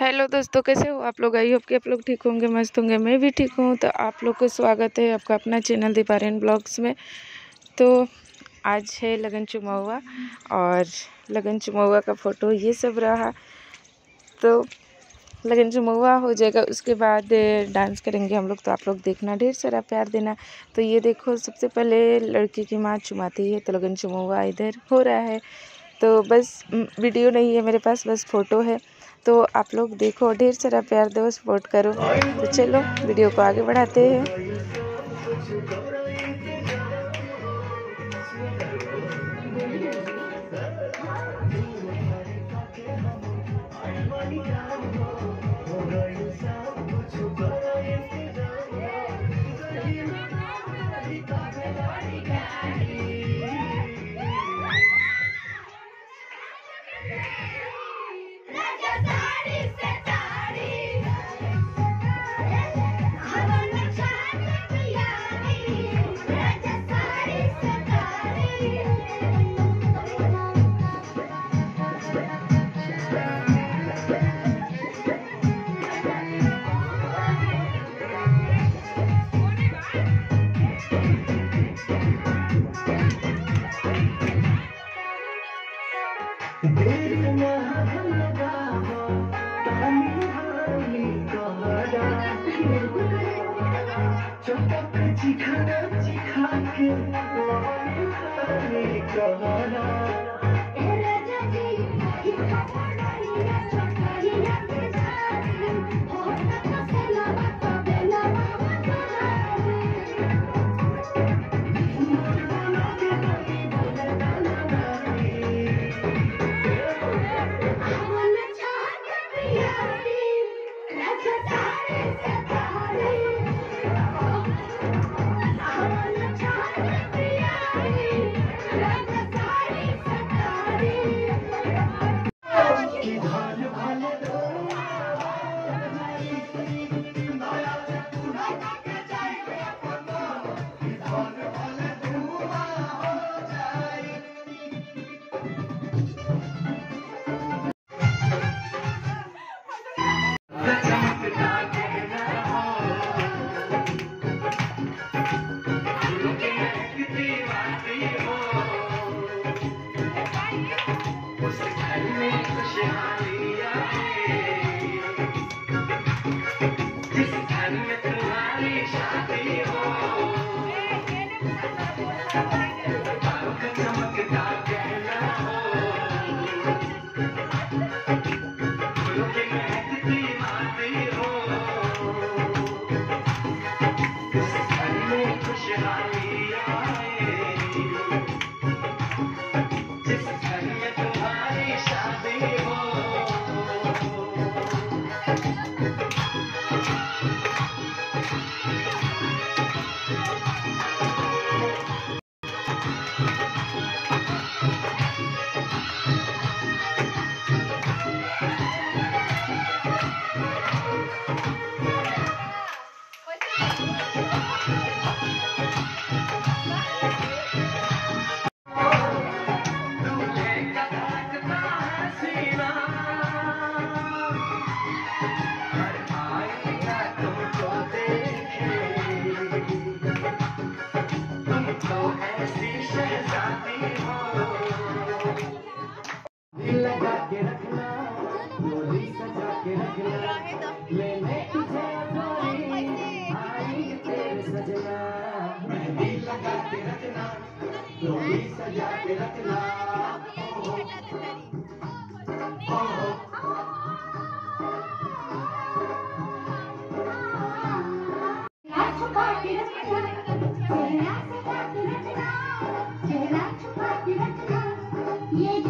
Hello दोस्तों, कैसे हो? आप लोग, आई होप कि आप लोग ठीक होंगे, मस्त होंगे। मैं भी ठीक हूँ तो आप लोग को स्वागत है आपका अपना चैनल दीपारेन ब्लॉग्स में। तो आज है लगन चुमावा, और लगन चुमावा का फ़ोटो ये सब रहा। तो लगन चुमावा हो जाएगा, उसके बाद डांस करेंगे हम लोग तो आप लोग देखना, ढेर सारा प्यार देना। तो ये देखो, सबसे पहले लड़की की माँ चुमाती है तो लगन चुमावा इधर हो रहा है। तो बस वीडियो नहीं है मेरे पास, बस फ़ोटो है। तो आप लोग देखो, ढेर सारा प्यार दो सपोर्ट करो। तो चलो, वीडियो को आगे बढ़ाते हैं। 你看，你看，我爱的那个人。Thank you. डोली सजा के रखना ये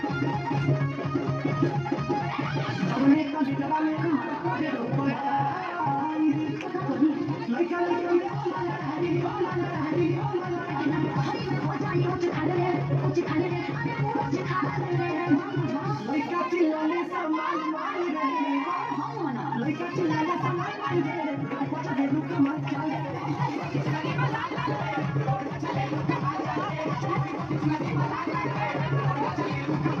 लड़का चिल्लाने सामान मान रहे लड़का चिल्लाने सामान मान रहे चले रुक मत चले चले मज़ा चले चले रुक मत चले चले रुक मत चले